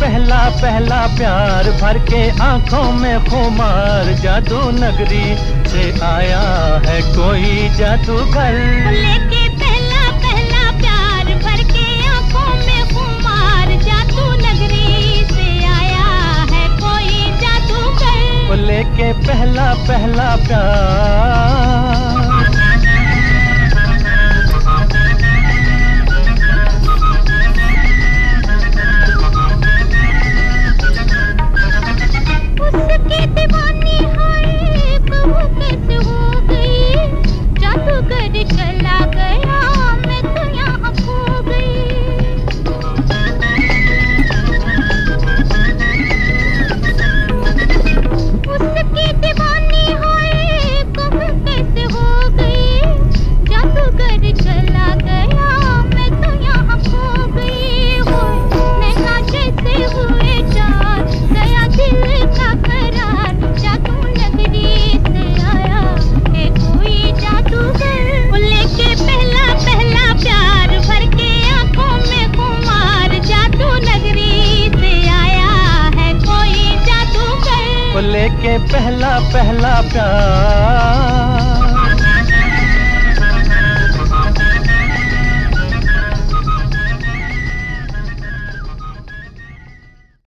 पहला पहला प्यार भर के आँखों में खुमार जादू नगरी से आया है कोई जादूगर। लेके पहला पहला प्यार भर के आँखों में खुमार जादू नगरी से आया है कोई जादूगर। लेके पहला पहला प्यार के पहला पहला प्यार।